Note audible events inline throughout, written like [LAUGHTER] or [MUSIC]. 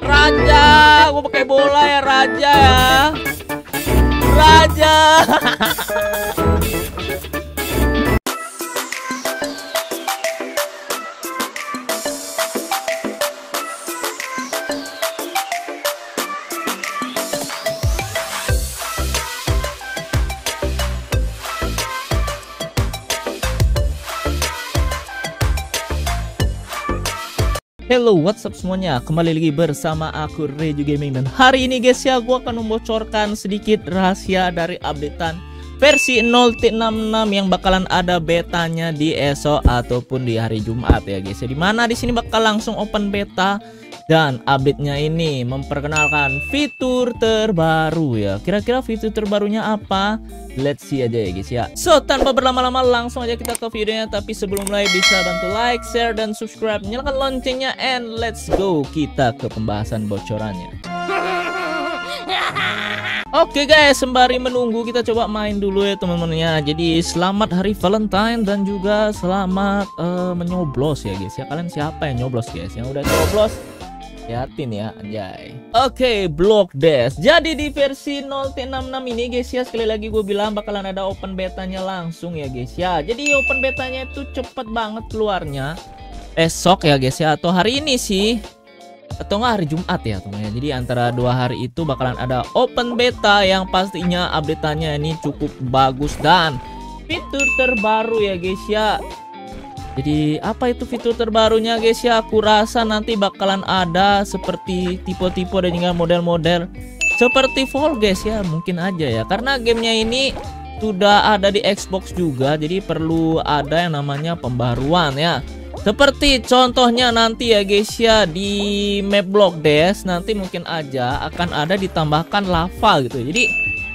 Raja, gue pakai bola ya Raja ya. Raja. [LAUGHS] Hello, what's up semuanya? Kembali lagi bersama aku Reju Gaming dan hari ini guys ya gue akan membocorkan sedikit rahasia dari updatean versi 0.66 yang bakalan ada betanya di esok ataupun di hari Jumat ya guys. Ya di mana di sini bakal langsung open beta dan update-nya ini memperkenalkan fitur terbaru ya. Kira-kira fitur terbarunya apa? Let's see aja ya guys ya. So, tanpa berlama-lama langsung aja kita ke videonya. Tapi sebelum mulai bisa bantu like, share, dan subscribe. Nyalakan loncengnya and let's go kita ke pembahasan bocorannya. Oke okay guys, sembari menunggu kita coba main dulu ya teman-teman ya. Jadi selamat hari Valentine dan juga selamat uh, menyoblos ya guys ya. Kalian siapa yang nyoblos guys? Yang udah nyoblos Yatin ya anjay. Oke okay, Block Dash. Jadi di versi 0.66 ini guys ya Sekali lagi gue bilang bakalan ada open betanya langsung ya guys ya. Jadi open betanya itu cepet banget keluarnya Esok ya guys ya. Atau hari ini sih. Atau enggak hari Jumat ya teman ya. Jadi antara dua hari itu bakalan ada open beta yang pastinya updateannya ini cukup bagus. Dan fitur terbaru ya guys ya jadi apa itu fitur terbarunya guys ya? Aku rasa nanti bakalan ada seperti tipe-tipe dan juga model-model Seperti Fall guys ya. Mungkin aja ya. Karena gamenya ini sudah ada di Xbox juga Jadi perlu ada yang namanya pembaruan ya. Seperti contohnya nanti ya guys ya di map block dash nanti mungkin aja akan ada ditambahkan lava gitu. Jadi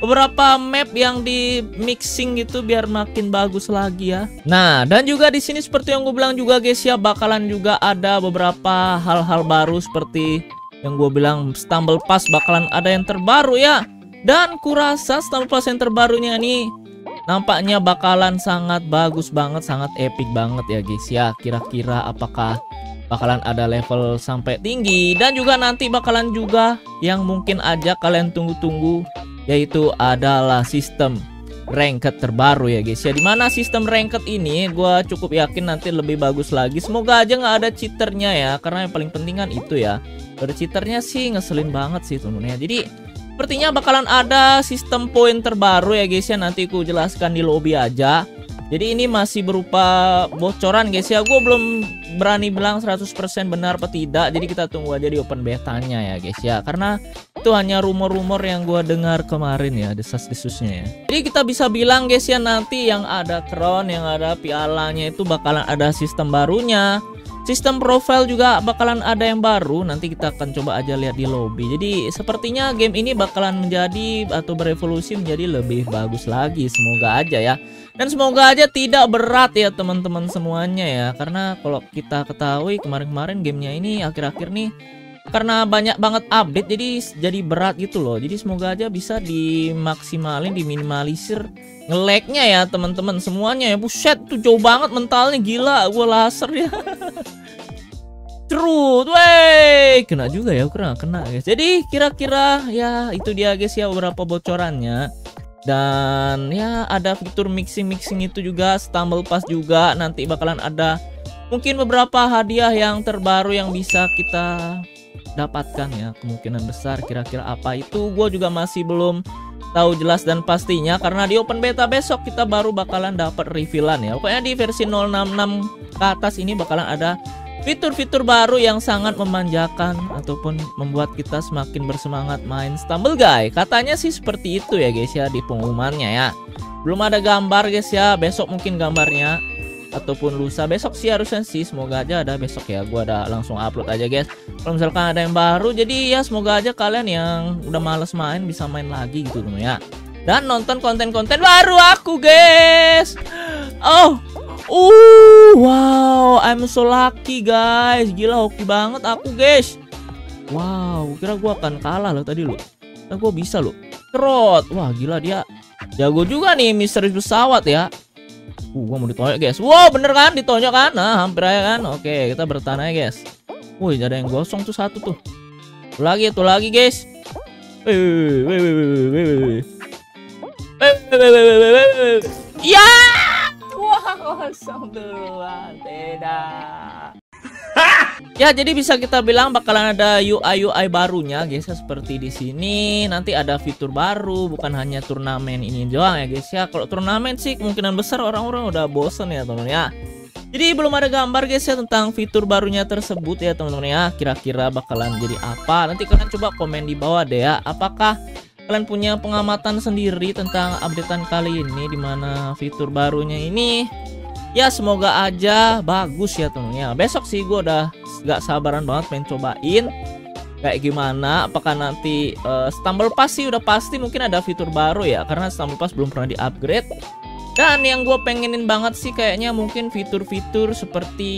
beberapa map yang di mixing gitu biar makin bagus lagi ya. Nah, dan juga di sini seperti yang gue bilang juga guys ya bakalan juga ada beberapa hal-hal baru seperti yang gue bilang stumble pass bakalan ada yang terbaru ya. Dan kurasa stumble pass yang terbarunya nih nampaknya bakalan sangat bagus banget, sangat epic banget ya guys ya. Kira-kira apakah bakalan ada level sampai tinggi dan juga nanti bakalan juga yang mungkin aja kalian tunggu-tunggu yaitu adalah sistem ranked terbaru ya guys. Ya di mana sistem ranked ini gue cukup yakin nanti lebih bagus lagi. Semoga aja nggak ada cheaternya ya karena yang paling penting kan itu ya. Ada cheaternya sih ngeselin banget sih temen ya jadi sepertinya bakalan ada sistem poin terbaru ya guys ya. Nanti ku jelaskan di lobby aja. Jadi ini masih berupa bocoran guys ya. Gue belum berani bilang 100% benar atau tidak. Jadi kita tunggu aja di open betanya ya guys ya. Karena itu hanya rumor-rumor yang gue dengar kemarin ya Desas-desusnya ya. Jadi kita bisa bilang guys ya nanti yang ada crown Yang ada pialanya itu bakalan ada sistem barunya. Sistem profile juga bakalan ada yang baru. Nanti kita akan coba aja lihat di lobby. Jadi sepertinya game ini bakalan menjadi Atau berevolusi menjadi lebih bagus lagi. Semoga aja ya. Dan semoga aja tidak berat ya teman-teman semuanya ya. Karena kalau kita ketahui kemarin-kemarin gamenya ini akhir-akhir nih karena banyak banget update jadi jadi berat gitu loh jadi semoga aja bisa dimaksimalin diminimalisir ngeleknya ya teman-teman semuanya ya buset tuh jauh banget mentalnya gila gue laser ya [LAUGHS] Truth, wey, kena juga ya, kena, kena guys. Jadi kira-kira ya itu dia guys ya beberapa bocorannya. Dan ya ada fitur mixing-mixing itu juga, stumble pass juga. Nanti bakalan ada mungkin beberapa hadiah yang terbaru yang bisa kita dapatkan ya. Kemungkinan besar kira-kira apa itu gue juga masih belum tahu jelas dan pastinya karena di open beta besok kita baru bakalan dapat revealan ya. Pokoknya di versi 066 ke atas ini bakalan ada fitur-fitur baru yang sangat memanjakan ataupun membuat kita semakin bersemangat main Stumble Guy. Katanya sih seperti itu ya guys ya di pengumumannya ya. Belum ada gambar guys ya, besok mungkin gambarnya ataupun lusa besok sih harusnya sih semoga aja ada besok ya gua ada langsung upload aja guys kalau misalkan ada yang baru jadi ya semoga aja kalian yang udah males main bisa main lagi gitu ya dan nonton konten-konten baru aku guys oh Uh, wow, I'm so lucky guys. Gila hoki banget aku guys. Wow, kira gua akan kalah loh tadi lo. Nah, gua bisa loh. Trot. Wah, gila dia jago juga nih misteri pesawat ya. Uh, gua mau ditonjok guys. Wow, bener kan? Ditonjok kan? Nah, hampir aja kan. Oke, kita bertahan aja guys. Wih, ada yang gosong tuh satu tuh. Tuh lagi, tuh lagi, guys. Ya! Wah, alhamdulillah, tidak. Ya jadi bisa kita bilang bakalan ada UI UI barunya guys ya seperti di sini. Nanti ada fitur baru bukan hanya turnamen ini doang ya guys ya. Kalau turnamen sih kemungkinan besar orang-orang udah bosen ya teman-teman ya. Jadi belum ada gambar guys ya tentang fitur barunya tersebut ya teman-teman ya. Kira-kira bakalan jadi apa? Nanti kalian coba komen di bawah deh ya. Apakah kalian punya pengamatan sendiri tentang updatean kali ini di mana fitur barunya ini ya semoga aja bagus ya temen ya besok sih gue udah gak sabaran banget pengen cobain. Kayak gimana? Apakah nanti uh, stumble pass sih udah pasti mungkin ada fitur baru ya karena stumble pass belum pernah di upgrade dan yang gue pengenin banget sih kayaknya mungkin fitur-fitur seperti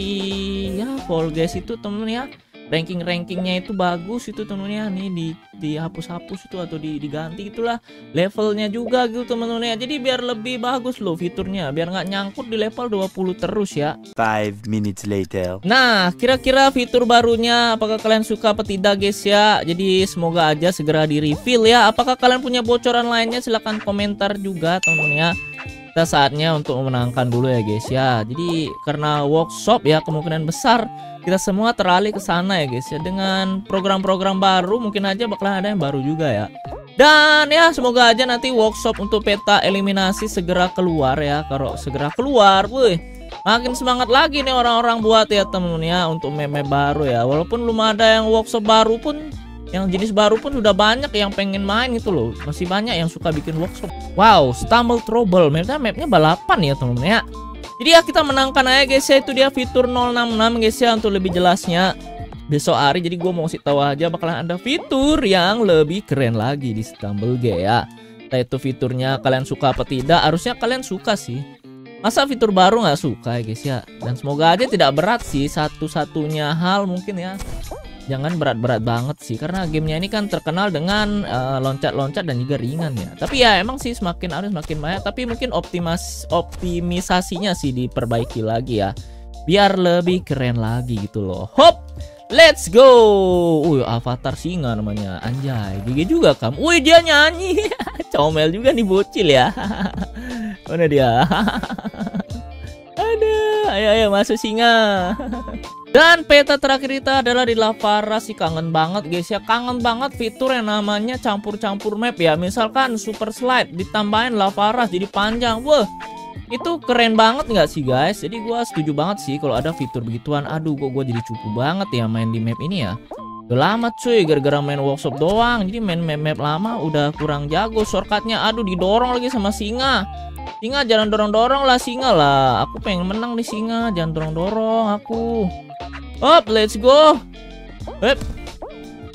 ya Fall Guys itu temen ya ranking rankingnya itu bagus itu temennya nih di dihapus-hapus itu atau di, diganti itulah levelnya juga gitu temen-temen ya jadi biar lebih bagus loh fiturnya. Biar nggak nyangkut di level 20 terus ya. 5 minutes later. Nah kira-kira fitur barunya apakah kalian suka apa tidak guys ya? Jadi semoga aja segera di reveal ya. Apakah kalian punya bocoran lainnya? Silahkan komentar juga temen-temen ya kita saatnya untuk memenangkan dulu ya guys ya. Jadi karena workshop ya kemungkinan besar kita semua teralih ke sana ya guys ya. Dengan program-program baru mungkin aja bakalan ada yang baru juga ya. Dan ya semoga aja nanti workshop untuk peta eliminasi segera keluar ya. Kalau segera keluar wih makin semangat lagi nih orang-orang buat ya temen ya untuk meme baru ya. Walaupun belum ada yang workshop baru pun yang jenis baru pun sudah banyak yang pengen main itu loh. Masih banyak yang suka bikin workshop. Wow stumble trouble. Mapnya mapnya balapan ya temen-temen ya? Jadi ya kita menangkan aja guys ya. Itu dia fitur 066 guys ya untuk lebih jelasnya. Besok hari jadi gue mau kasih tahu aja bakalan ada fitur yang lebih keren lagi di Stumble G ya. Entah itu fiturnya kalian suka apa tidak harusnya kalian suka sih. Masa fitur baru nggak suka ya guys ya? Dan semoga aja tidak berat sih satu-satunya hal mungkin ya jangan berat-berat banget sih karena gamenya ini kan terkenal dengan eh, loncat-loncat uh, dan juga ringan ya tapi ya emang sih semakin harus semakin banyak tapi mungkin optimas optimisasinya sih diperbaiki lagi ya biar lebih keren lagi gitu loh hop Let's go. Wih, avatar singa namanya. Anjay, gigi juga kamu. Wih, dia nyanyi. [LAUGHS] Comel juga nih bocil ya. [LAUGHS] Mana dia? [LAUGHS] Ada. Ayo ayo masuk singa. Dan peta terakhir kita adalah di Lavara sih kangen banget guys ya. Kangen banget fitur yang namanya campur-campur map ya. Misalkan super slide ditambahin Lavara jadi panjang. Wah itu keren banget nggak sih guys? Jadi gue setuju banget sih kalau ada fitur begituan. Aduh kok gue jadi cukup banget ya main di map ini ya. Udah lama cuy gara-gara main workshop doang. Jadi main map-map lama udah kurang jago Shortcutnya. Aduh didorong lagi sama singa. Singa jangan dorong-dorong lah singa lah. Aku pengen menang nih singa. Jangan dorong-dorong aku Up, let's go. Hep.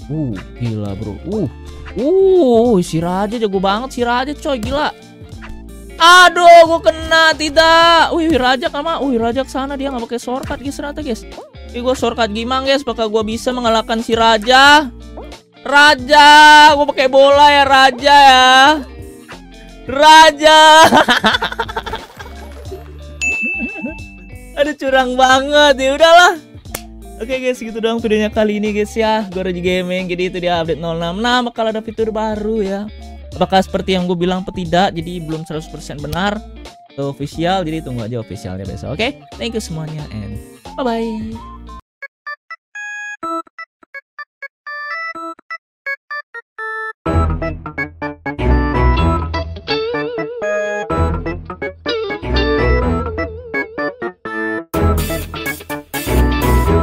Uh, gila bro. Uh, uh, si Raja jago banget si Raja coy gila. Aduh, gue kena tidak. Wih, Raja kama. Wih, Raja ke sana dia nggak pakai shortcut guys ternyata guys. Ini gue shortcut gimana guys? Apakah gue bisa mengalahkan si Raja? Raja, gue pakai bola ya Raja ya. Raja. [LAUGHS] Aduh curang banget ya udahlah. Oke okay guys, gitu doang videonya kali ini guys ya. Gue Roji Gaming. Jadi itu dia update 06. Nah, bakal ada fitur baru ya. Apakah seperti yang gue bilang atau tidak? Jadi belum 100% benar atau official. Jadi tunggu aja officialnya besok. Oke, okay? thank you semuanya and bye bye.